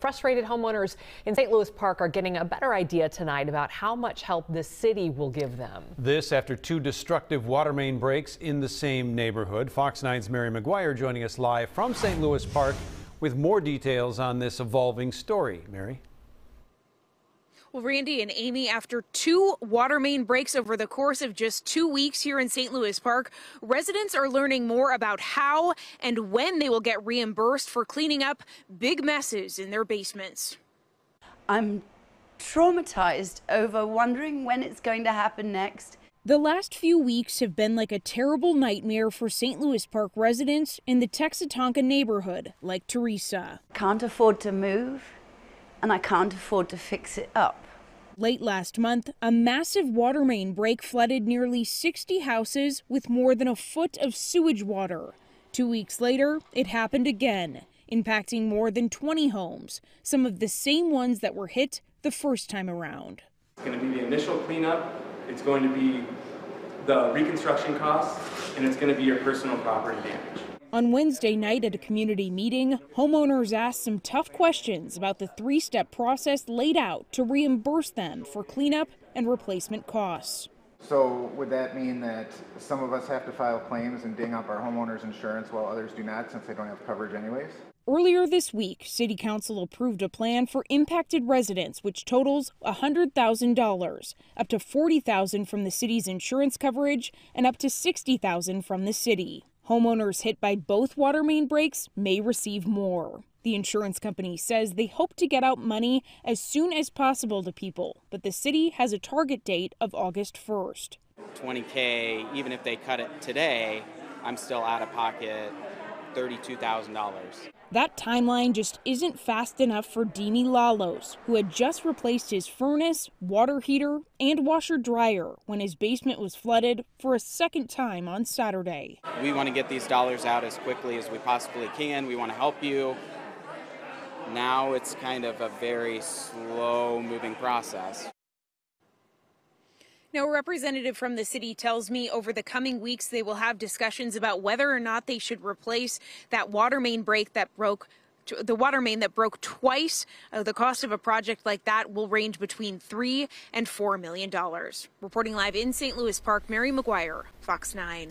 Frustrated homeowners in St. Louis Park are getting a better idea tonight about how much help the city will give them. This after two destructive water main breaks in the same neighborhood. Fox 9's Mary McGuire joining us live from St. Louis Park with more details on this evolving story. Mary. Well, Randy and Amy, after two water main breaks over the course of just two weeks here in St. Louis Park, residents are learning more about how and when they will get reimbursed for cleaning up big messes in their basements. I'm traumatized over wondering when it's going to happen next. The last few weeks have been like a terrible nightmare for St. Louis Park residents in the Texa-Tonka neighborhood, like Teresa. Can't afford to move and I can't afford to fix it up. Late last month, a massive water main break flooded nearly 60 houses with more than a foot of sewage water. Two weeks later, it happened again, impacting more than 20 homes, some of the same ones that were hit the first time around. It's going to be the initial cleanup, it's going to be the reconstruction costs, and it's going to be your personal property damage. On Wednesday night at a community meeting, homeowners asked some tough questions about the three step process laid out to reimburse them for cleanup and replacement costs. So, would that mean that some of us have to file claims and ding up our homeowners insurance while others do not since they don't have coverage anyways? Earlier this week, City Council approved a plan for impacted residents which totals $100,000, up to 40,000 from the city's insurance coverage and up to 60,000 from the city. Homeowners hit by both water main breaks may receive more. The insurance company says they hope to get out money as soon as possible to people, but the city has a target date of August 1st. 20K, even if they cut it today, I'm still out of pocket $32,000. That timeline just isn't fast enough for Dimi Lalos, who had just replaced his furnace, water heater, and washer dryer when his basement was flooded for a second time on Saturday. We want to get these dollars out as quickly as we possibly can. We want to help you. Now it's kind of a very slow moving process. Now, a representative from the city tells me over the coming weeks they will have discussions about whether or not they should replace that water main break that broke the water main that broke twice. Uh, the cost of a project like that will range between three and four million dollars. Reporting live in St. Louis Park, Mary McGuire, Fox 9.